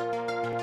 Música